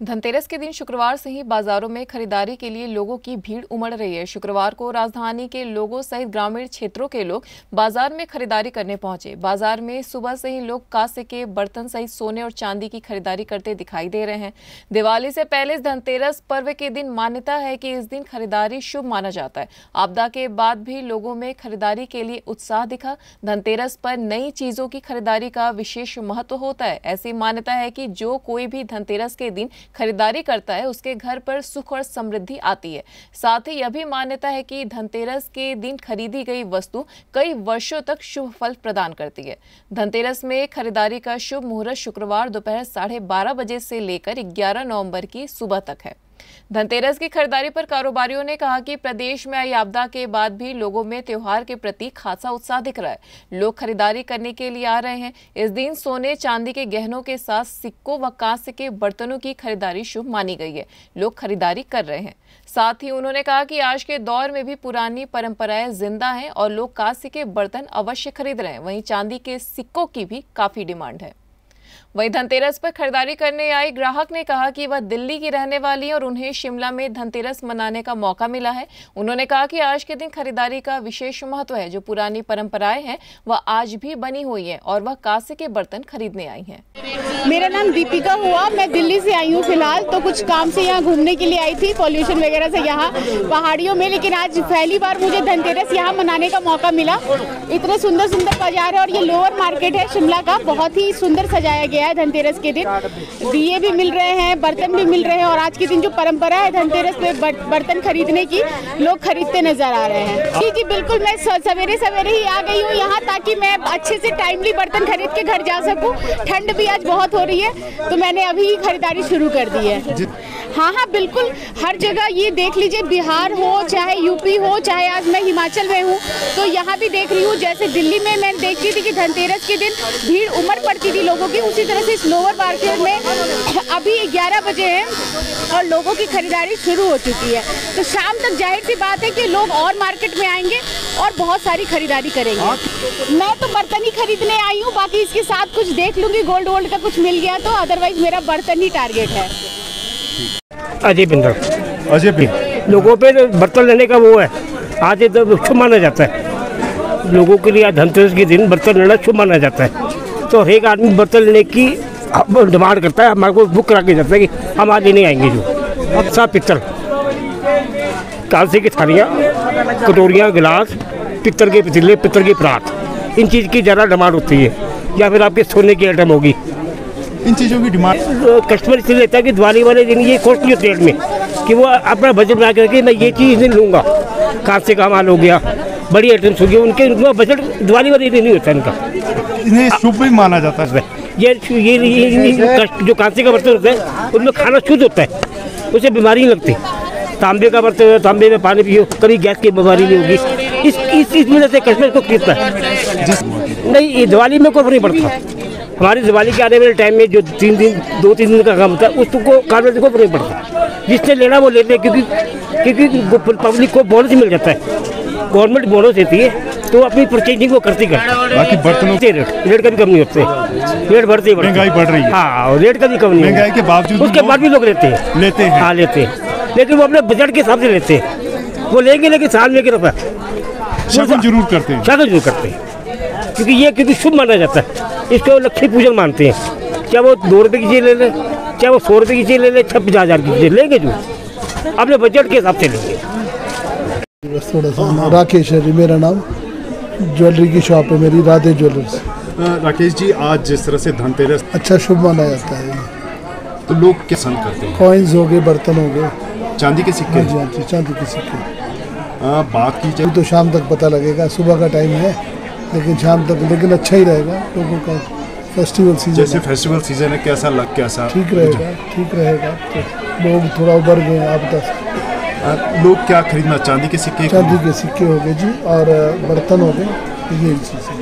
धनतेरस के दिन शुक्रवार से ही बाजारों में खरीदारी के लिए लोगों की भीड़ उमड़ रही है। शुक्रवार को राजधानी के लोगों सहित ग्रामीण क्षेत्रों के लोग बाज़ार में खरीदारी करने पहुँचे। बाज़ार में सुबह से ही लोग कांसे के, बर्तन सहित सोने और चांदी की खरीदारी करते दिखाई दे रहे हैं। दिवाली से पहले धनतेरस पर्व के दिन मान्यता है कि इस दिन खरीदारी शुभ माना जाता है। आपदा के बाद भी लोगों में खरीदारी के लिए उत्साह दिखा। धनतेरस पर नई चीज़ों की खरीदारी का विशेष महत्व होता है। ऐसी मान्यता है कि जो कोई भी धनतेरस के दिन खरीदारी करता है, उसके घर पर सुख और समृद्धि आती है। साथ ही यह भी मान्यता है कि धनतेरस के दिन खरीदी गई वस्तु कई वर्षों तक शुभ फल प्रदान करती है। धनतेरस में खरीदारी का शुभ मुहूर्त शुक्रवार दोपहर साढ़े बारह बजे से लेकर ग्यारह नवंबर की सुबह तक है। धनतेरस की खरीदारी पर कारोबारियों ने कहा कि प्रदेश में आई आपदा के बाद भी लोगों में त्योहार के प्रति खासा उत्साह दिख रहा है। लोग खरीदारी करने के लिए आ रहे हैं। इस दिन सोने, चांदी के गहनों के साथ सिक्कों व कांस्य के बर्तनों की खरीदारी शुभ मानी गई है। लोग खरीदारी कर रहे हैं। साथ ही उन्होंने कहा कि आज के दौर में भी पुरानी परंपराएँ ज़िंदा हैं और लोग कांस्य के बर्तन अवश्य खरीद रहे हैं। वहीं चांदी के सिक्कों की भी काफ़ी डिमांड है। वहीं धनतेरस पर खरीदारी करने आए ग्राहक ने कहा कि वह दिल्ली की रहने वाली है और उन्हें शिमला में धनतेरस मनाने का मौका मिला है। उन्होंने कहा कि आज के दिन खरीदारी का विशेष महत्व है। जो पुरानी परंपराएँ हैं, वह आज भी बनी हुई है और वह कांसे के बर्तन खरीदने आई हैं। मेरा नाम दीपिका हुआ। मैं दिल्ली से आई हूँ फ़िलहाल। तो कुछ काम से यहाँ घूमने के लिए आई थी पॉल्यूशन वगैरह से यहाँ, पहाड़ियों में। लेकिन आज पहली बार मुझे धनतेरस यहाँ मनाने का मौका मिला। इतने सुंदर सुंदर बाज़ार है और ये लोअर मार्केट है शिमला का। बहुत ही सुंदर सजाया गया है धनतेरस के दिन। दिए भी मिल रहे हैं, बर्तन भी मिल रहे हैं और आज के दिन जो परंपरा है धनतेरस में बर्तन खरीदने की, लोग खरीदते नज़र आ रहे हैं। जी जी, बिल्कुल, मैं सवेरे सवेरे ही आ गई हूँ यहाँ ताकि मैं अच्छे से टाइमली बर्तन खरीद के घर जा सकूँ। ठंड भी आज बहुत हो रही है तो मैंने अभी खरीदारी शुरू कर दी है। हाँ हाँ बिल्कुल। हर जगह ये देख लीजिए बिहार हो चाहे यूपी हो चाहे आज मैं हिमाचल में हूँ तो यहाँ भी देख रही हूँ जैसे दिल्ली में मैं देखती थी कि धनतेरस के दिन भीड़ उमड़ पड़ती थी लोगों की उसी तरह से इस लोअर मार्केट में अभी ग्यारह बजे हैं और लोगों की खरीदारी शुरू हो चुकी है। तो शाम तक ज़ाहिर सी बात है कि लोग और मार्केट में आएँगे और बहुत सारी खरीदारी करेंगे। मैं तो बर्तन ही खरीदने आई हूँ बाकी इसके साथ कुछ देख लूँगी गोल्ड वोल्ड का कुछ मिल गया तो अदरवाइज़ मेरा बर्तन ही टारगेट है। अजय बिंदल। अजय बिंदर लोगों पे बर्तन लेने का वो है। आज तो शुभ माना जाता है। लोगों के लिए धनतेरस के दिन बर्तन लेना शुभ माना जाता है। तो हर एक आदमी बर्तन लेने की डिमांड करता है। हमारे को बुक करा के जाता है कि हम आज लेने आएँगे जो। अब साफ़ पित्तल। कांसे की थालियाँ कटोरियाँ गिलास पित्तल के पतीले पित्तल के परात। इन चीज़ की ज़्यादा डिमांड होती है। या फिर आपके सोने की आइटम होगी। इन चीज़ों की डिमांड। कस्टमर इसलिए लेता है कि दिवाली वाले दिन ये कॉस्टली होती है में कि वो अपना बजट बना करके मैं ये चीज़ नहीं लूँगा। कांसे का माल हो गया बड़ी आइटम्स हो गई उनके उनका बजट दिवाली वाले दिन नहीं होता इनका। इन्हें शुभ भी माना जाता है। ये ये, ये जो कांसे का बर्तन होता है उनमें खाना शुद्ध होता है उसे बीमारी नहीं लगती। तांबे का बर्तन है तांबे में पानी पियो कभी गैस की बीमारी नहीं होगी। इस इस इस वजह से कस्टमर को खरीदता है। नहीं ये दिवाली में कोई नहीं पड़ता। हमारी दिवाली के आने वाले टाइम में जो तीन दिन दो तीन दिन का काम होता है उसको कारोबार को नहीं पड़ता। जिससे लेना वो लेते हैं क्योंकि क्योंकि पब्लिक को बोनस मिल जाता है। गवर्नमेंट बोनस देती है तो अपनी परचेजिंग वो करती करती बाकी बर्तनों के रेट रेट का भी कम नहीं होते। रेट बढ़ते महँगाई बढ़ रही है। हाँ रेट का भी कम नहीं महँगाई के बावजूद उसके बाद भी लोग लेते हैं। लेते हैं। हाँ लेते हैं। लेकिन वो अपने बजट के हिसाब से लेते हैं। वो लेंगे लेकिन साल में रुपया शासन ज़रूर करते हैं। शासन ज़रूर करते हैं। क्योंकि ये क्योंकि शुभ माना जाता है। इसको लक्ष्मी पूजन मानते हैं। चाहे वो दो रुपये की चीज़ ले लें चाहे वो सौ रुपये की चीज़ ले लें छः पचास हज़ार की चीज़ लेंगे जो? अपने बजट के हिसाब से लेंगे। थोड़ा सा राकेश है जी मेरा नाम। ज्वेलरी की शॉप है मेरी राधे ज्वेलर्स। राकेश जी आज जिस तरह से धनतेरस अच्छा शुभ माना जाता है। तो लोग क्या पसंद करते हैं? कॉइन्स हो गए बर्तन हो गए। चांदी के सिक्के? हाँ जी हाँ जी चांदी के सिक्के। बात की जाए तो शाम तक पता लगेगा सुबह का टाइम है। लेकिन शाम तक लेकिन अच्छा ही रहेगा लोगों का फेस्टिवल सीज़न जैसे फेस्टिवल सीज़न है कैसा लग कैसा? ठीक रहेगा ठीक रहेगा। तो लोग थोड़ा उभर गए आप दस लोग क्या खरीदना चांदी के सिक्के चांदी के सिक्के हो गए जी और बर्तन हो गए ये चीज़